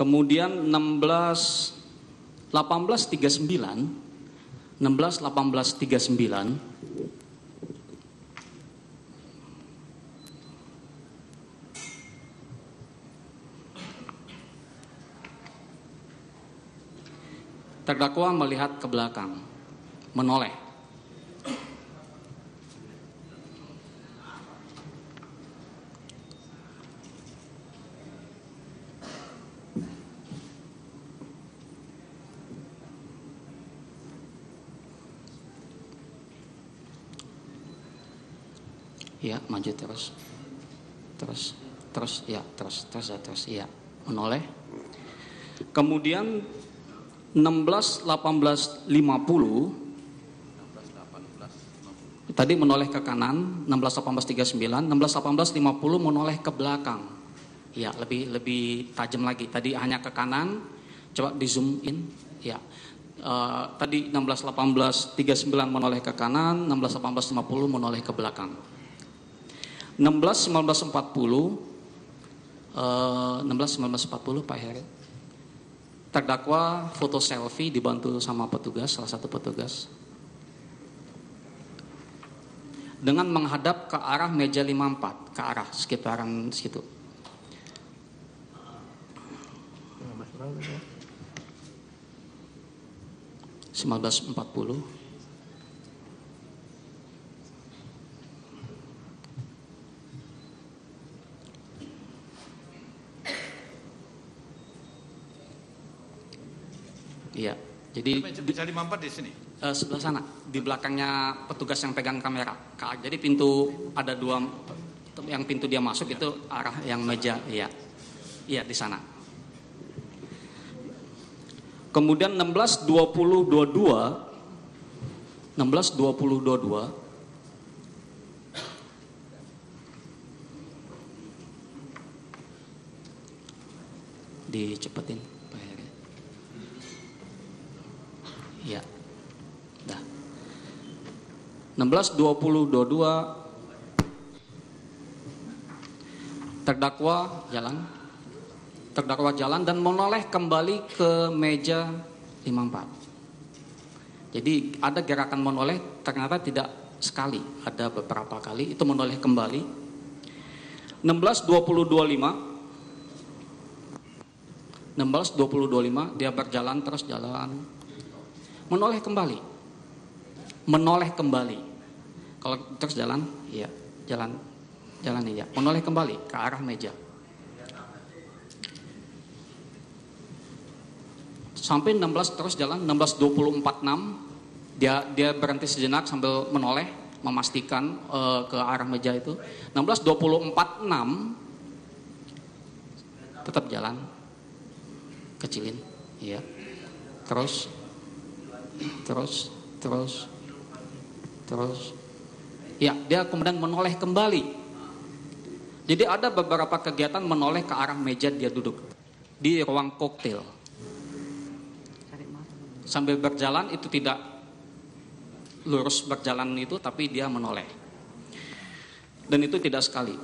Kemudian 16 1839 16 1839 Terdakwa melihat ke belakang, menoleh. Ya, maju terus. Terus, terus, ya, terus, terus, ya, terus, ya, menoleh. Kemudian 16 18 50 Tadi menoleh ke kanan 16 18 39, 16 18 50 menoleh ke belakang. Ya, lebih lebih tajam lagi. Tadi hanya ke kanan. Coba di zoom in. Ya. Uh, tadi 16 18 39 menoleh ke kanan, 16 18 50 menoleh ke belakang. 16 1940 16.1940 Pak Heri. Terdakwa foto selfie dibantu sama petugas salah satu petugas. Dengan menghadap ke arah meja 54 ke arah sekitaran situ. uh, 1940 Iya. Jadi bisa mampet di sini. Uh, sebelah sana, di belakangnya petugas yang pegang kamera. Jadi pintu ada dua, yang pintu dia masuk itu arah yang meja, iya, iya di sana. Kemudian 16 20 22 16 20 22 dicepetin. Ya. Dah. 16 20 22 terdakwa jalan terdakwa jalan dan menoleh kembali ke meja 54. Jadi ada gerakan menoleh ternyata tidak sekali, ada beberapa kali itu menoleh kembali. 16 20 25 16 20 25 dia berjalan terus jalan menoleh kembali. Menoleh kembali. Kalau terus jalan, iya, jalan jalan iya, menoleh kembali ke arah meja. Sampai 16 terus jalan 16.24.6 dia dia berhenti sejenak sambil menoleh memastikan uh, ke arah meja itu 16.24.6 tetap jalan kecilin iya terus terus, terus, terus. Ya, dia kemudian menoleh kembali. Jadi ada beberapa kegiatan menoleh ke arah meja dia duduk di ruang koktail. Sambil berjalan itu tidak lurus berjalan itu tapi dia menoleh. Dan itu tidak sekali.